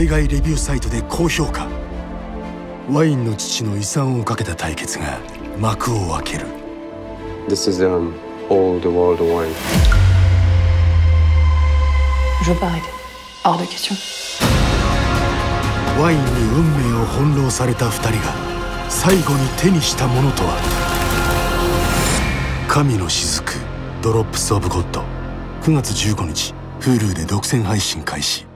海外レビューサイトで高評価。ワインの父の遺産をかけた対決が幕を開ける。This is um, all the world wine. Je baride Hors de question. ワインに運命を翻弄された二人が最後に手にしたものとは？神の雫ドロップス・オブ・ゴッド。9月15日 Hulu で独占配信開始。